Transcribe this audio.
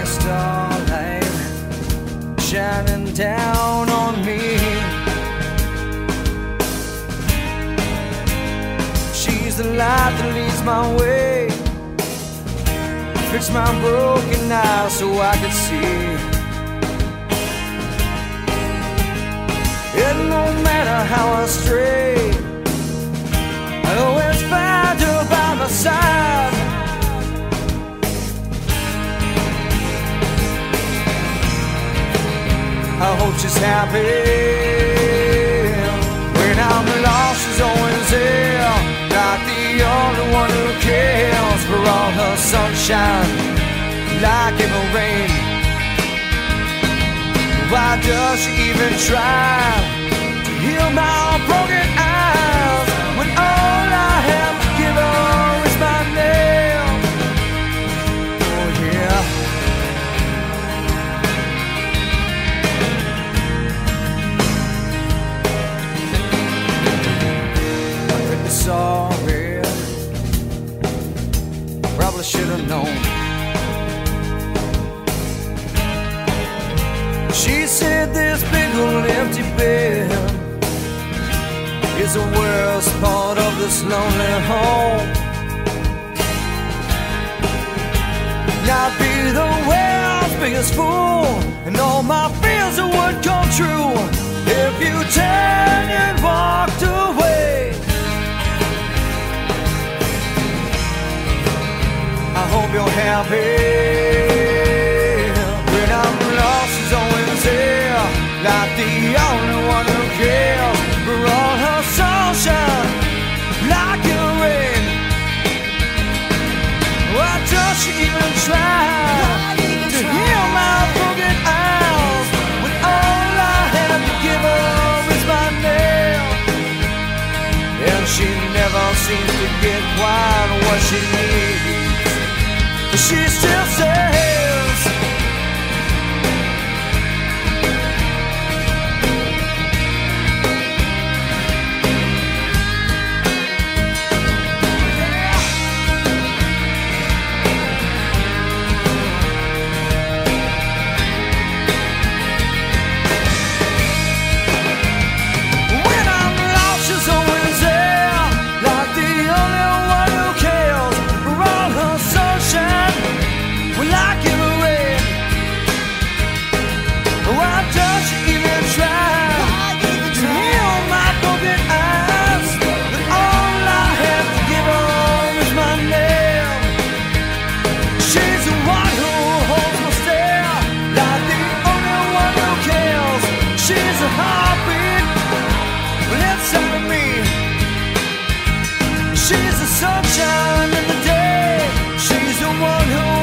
like a starlight shining down on me. She's the light that leads my way. Fix my broken eyes so I can see. And no matter how I stray hope she's happy. When I'm lost, she's always there. Not the only one who cares for all her sunshine, like in the rain. Why does she even try known. She said this big old empty bed is the worst part of this lonely home. I'd be the world's biggest fool, and all my fears would come true if you turned and When I'm lost, always. Not the only one who cares. All her like rain. Why does she even try? To heal my broken When all I have to give her is my And she never seems to get quite what she needs she still says sunshine in the day. She's the one who